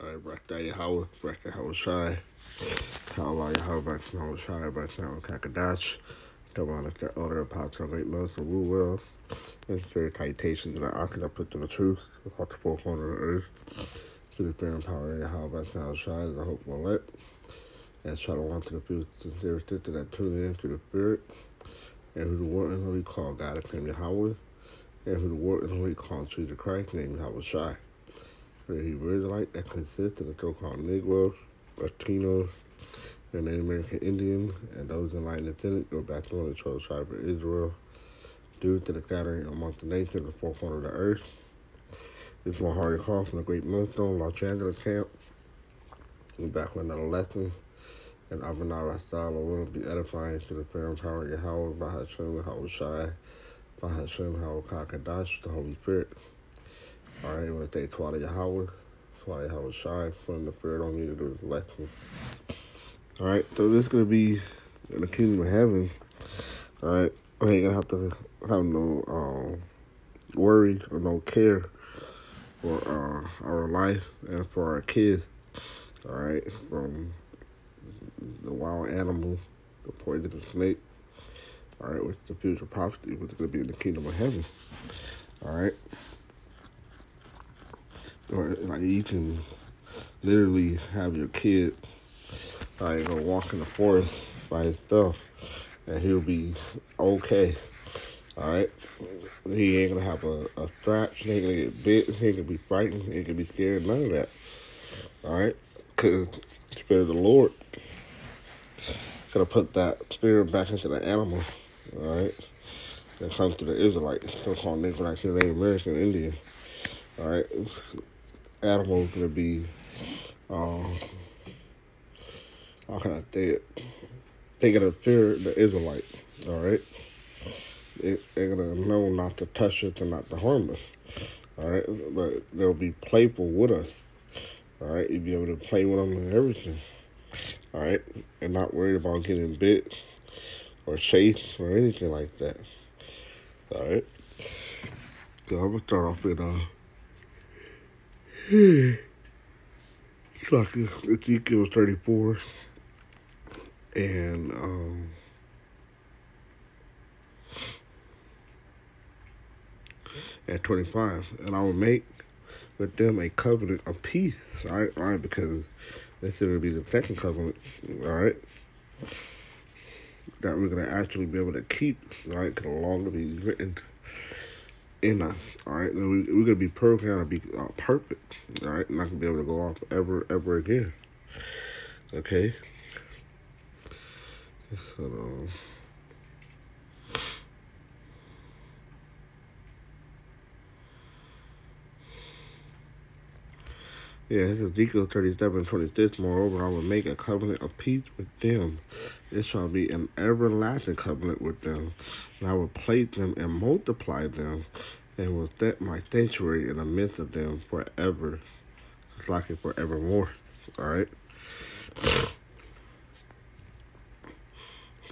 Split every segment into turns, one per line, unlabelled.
Brakta Yahweh, Brakta Yahweh Shai, Kala Yahweh, Brakta Yahweh Shai, Brakta Yahweh Kakadash, Demonic, the elder apostles, great Muslim, woo wills, and spirit citations that I can put to the truth, about the four corners of the earth, to the fear and power of Yahweh, Brakta Yahweh Shai, the hope will let, and try to want to the sincere sisters that tune to the spirit, and who the word and holy call God, named Yahweh, and who the word and holy call Jesus Christ, named Yahweh Shai the Hebrew Israelite that consists of the so-called Negroes, Latinos, and Native American Indians, and those in line descendants go back to the 12 tribe of Israel due to the scattering amongst the nations of the four corners of the earth. This is my hearty call from the Great Millstone, Los Angeles camp. We're back with another lesson. And Avanara style will be edifying to the and power of Yahweh, by Hashem, Yahweh Shai, by Hashem, Yahweh Kakadash, the Holy Spirit. All right, I want to Yahweh, Twala Yahweh Shai, from the Spirit on to do this lesson. All right, so this is going to be in the kingdom of heaven. All right, I ain't going to have to have no um, worry or no care for uh, our life and for our kids. All right, from the wild animals, the poisonous snake. All right, with the future prophecy, is going to be in the kingdom of heaven. All right or like you can literally have your kid like go walk in the forest by himself and he'll be okay. Alright? He ain't gonna have a, a strap, he ain't gonna get bit, he ain't gonna be frightened, he ain't gonna be scared, none of that. Alright? Cause the spirit of the Lord gonna put that spirit back into the animal. Alright? That comes to the Israelites, so called Nicolaites, Native American Indian. Alright? Animals gonna be um how can I say it? They're gonna fear the Israelite, all right? They, they're gonna know not to touch us and not to harm us, all right? But they'll be playful with us, all right? You'll be able to play with them and everything, all right? And not worried about getting bit or chased or anything like that, all right? So I'm gonna start off with uh it's like Ezekiel was 34 and um at 25 and I will make with them a covenant of peace all right, all right because this is going to be the second covenant all right? That we're going to actually be able to keep all right because the will be written in us. All right, we, we're gonna be programmed to be uh, perfect. All right, not gonna be able to go off ever, ever again. Okay. So, Yeah, Ezekiel 37, 26. Moreover, I will make a covenant of peace with them. It shall be an everlasting covenant with them. And I will place them and multiply them, and will set my sanctuary in the midst of them forever. It's like it forevermore. All right?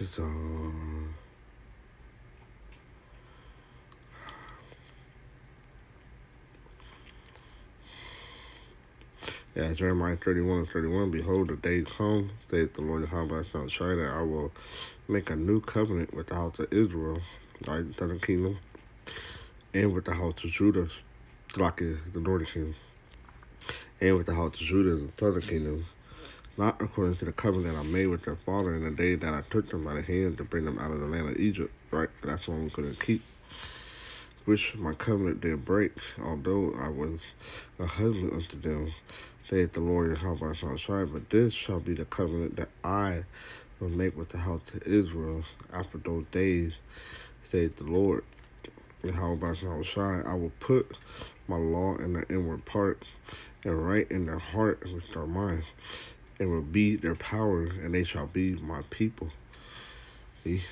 So... Yeah, Jeremiah 31 and 31, Behold, the day comes, saith the Lord Yahweh shall try that I will make a new covenant with the house of Israel, right, the kingdom, and with the house of Judah, like is the northern kingdom, and with the house of Judah, the southern kingdom, not according to the covenant I made with their father in the day that I took them by the hand to bring them out of the land of Egypt, right? That's what I'm going to keep which my covenant did break, although I was a husband unto them, saith the Lord Yahweh strive, but this shall be the covenant that I will make with the house of Israel after those days, saith the Lord. Yahweh strive, I will put my law in their inward parts and write in their heart with their mind, and will be their power, and they shall be my people. See?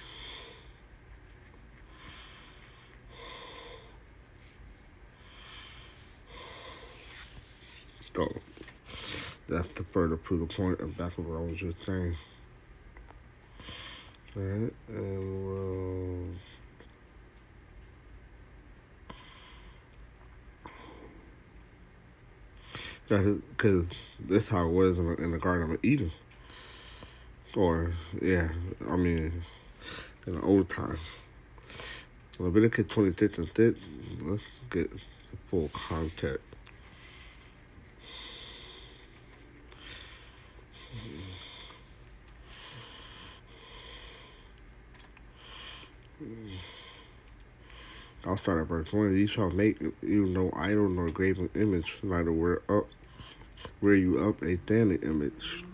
So that's the further proof the point of back of what I was just saying. Alright, and we'll Because that's how it was in the, in the Garden of Eden. Or, yeah, I mean, in the old time. Leviticus 26 and 6, let's get the full context. I'll start at verse 1. You shall make you no idol nor graven image, neither wear up wear you up a standing image.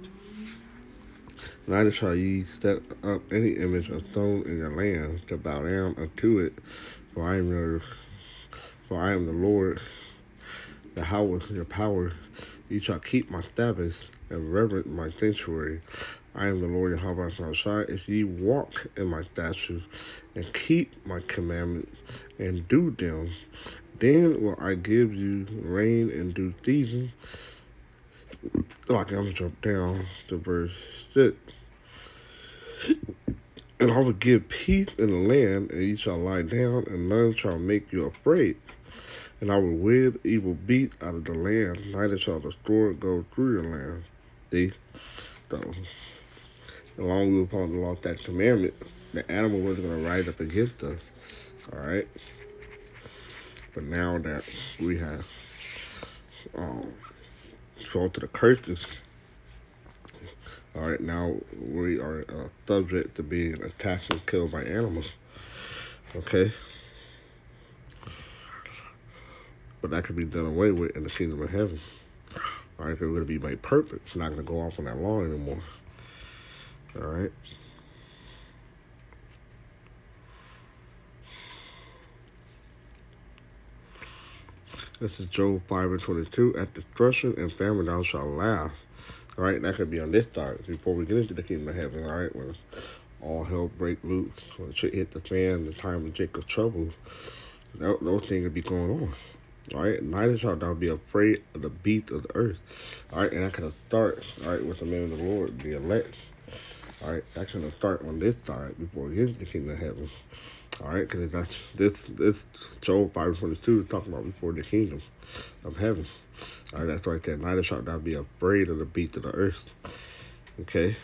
Neither shall ye set up any image of stone in your land to bow down unto it, for I am your for I am the Lord, the house, your power. You shall keep my Sabbaths and reverence my sanctuary. I am the Lord your Yahweh Shai. If ye walk in my statutes and keep my commandments and do them, then will I give you rain in due season. Like I'm jump down to verse six. And I will give peace in the land, and ye shall lie down, and none shall make you afraid. And I will rid evil beasts out of the land, neither shall the sword go through your land. See? So along with upon the law that commandment, the animal wasn't going to rise up against us. All right. But now that we have um, to the curses, all right, now we are uh, subject to being attacked and killed by animals. Okay. But that could be done away with in the kingdom of heaven. All right, we're going to be made perfect. It's not going to go off on that law anymore. All right. This is Job 5 and 22. At destruction and famine thou shalt laugh. All right, that could be on this side before we get into the kingdom of heaven. All right, when all hell break loose, when shit hit the fan, the time of Jacob's trouble, those things would be going on. All right, neither shalt thou be afraid of the beast of the earth. All right, and that could start, all right, with the man of the Lord, the elect. All right, that's gonna start on this side before the kingdom of heaven. All right, because that's this this Job five twenty two is talking about before the kingdom of heaven. All right, that's right there. Neither shalt thou be afraid of the beast of the earth. Okay.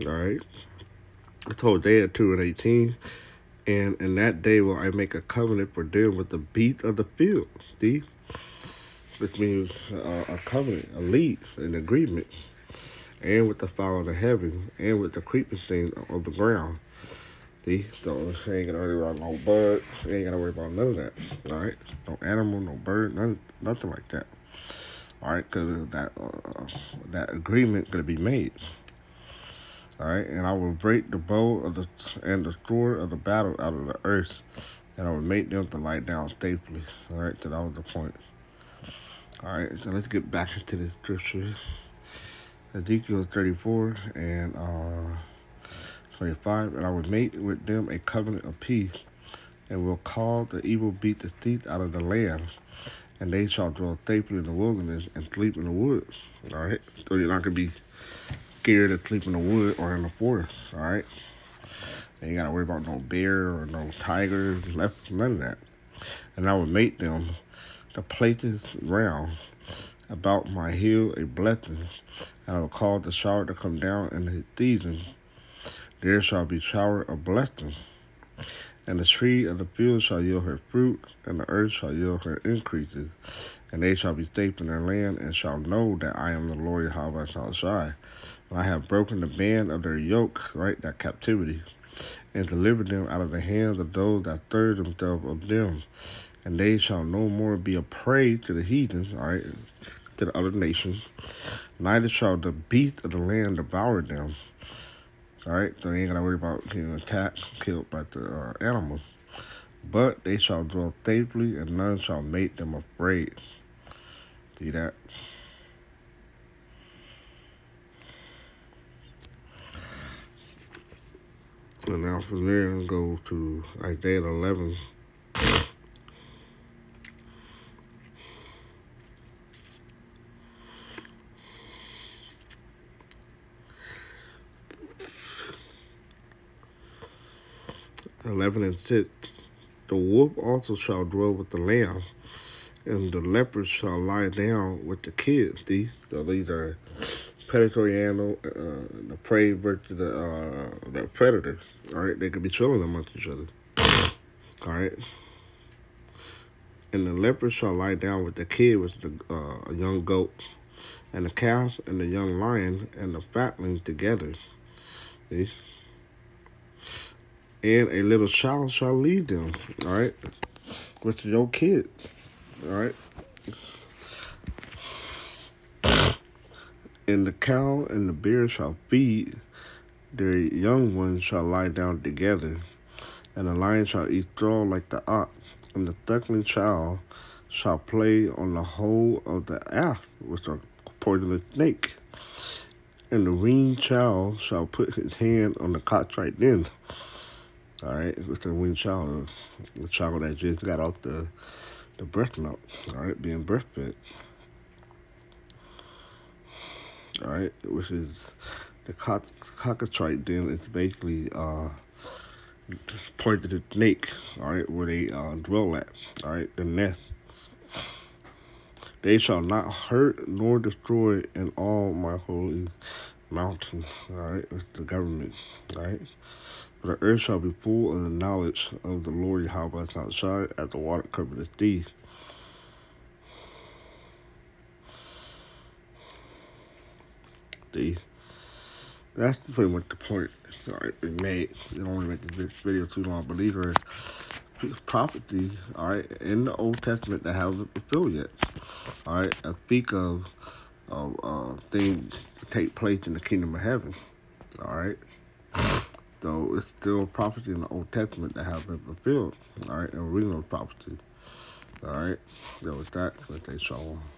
All right. I told Hosea 2 and 18. And in that day will I make a covenant for them with the beast of the field. See? Which means uh, a covenant, a lease, an agreement. And with the fowl of the heaven, and with the creeping things of the ground. See? So you ain't gonna worry about no bug. You ain't gotta worry about none of that. All right? No animal, no bird, none, nothing like that. All right? Because that, uh, that agreement gonna be made. All right, and I will break the bow of the and the sword of the battle out of the earth, and I will make them to lie down safely. All right, so that was the point. All right, so let's get back into the scriptures. Ezekiel 34 and uh, 25, and I will make with them a covenant of peace, and will call the evil beat the teeth out of the land, and they shall dwell safely in the wilderness and sleep in the woods. All right, so you're not gonna be scared to sleep in the wood or in the forest, all right? They ain't got to worry about no bear or no tigers, left, none of that. And I would make them the places round about my hill a blessing, and I will cause the shower to come down in the season. There shall be shower of blessing. And the tree of the field shall yield her fruit, and the earth shall yield her increases. And they shall be safe in their land, and shall know that I am the Lord Yahweh Shai. I have broken the band of their yoke, right, that captivity, and delivered them out of the hands of those that stirred themselves of them. And they shall no more be a prey to the heathens, all right, to the other nations. Neither shall the beast of the land devour them. All right, so they ain't gotta worry about getting attacked, killed by the uh, animals. But they shall dwell safely, and none shall make them afraid. See that? And now from there, I go to Isaiah 11. Eleven and six. The wolf also shall dwell with the lamb, and the leopard shall lie down with the kids. These, so these are predatory animal, uh, the prey versus the uh, the predator. All right, they could be chilling amongst each other. All right, and the leopard shall lie down with the kid, with the uh, young goat, and the calf and the young lion and the fatling together. See? And a little child shall lead them. All right, with your kid. All right. And the cow and the bear shall feed, their young ones shall lie down together, and the lion shall eat straw like the ox, and the suckling child shall play on the hole of the asp with a poisonous snake. And the weaned child shall put his hand on the right then. All right, with the weaned child, the child that just got off the the breast milk, all right, being breastfed all right, which is the cock cockatrice den is basically uh, pointed to the snake, all right, where they uh, dwell at, all right, the nest. They shall not hurt nor destroy in all my holy mountains, all right, with the government, all right. But the earth shall be full of the knowledge of the Lord Yahweh outside as the water covered the sea. that's pretty much the point sorry we made. I don't want to make this video too long, but these are prophecies, all right, in the Old Testament that haven't fulfilled yet. All right, I speak of, of uh, things that take place in the kingdom of heaven. All right. So it's still prophecy in the Old Testament that haven't been fulfilled. All right, and those prophecies. All right. So with that, let's say shalom.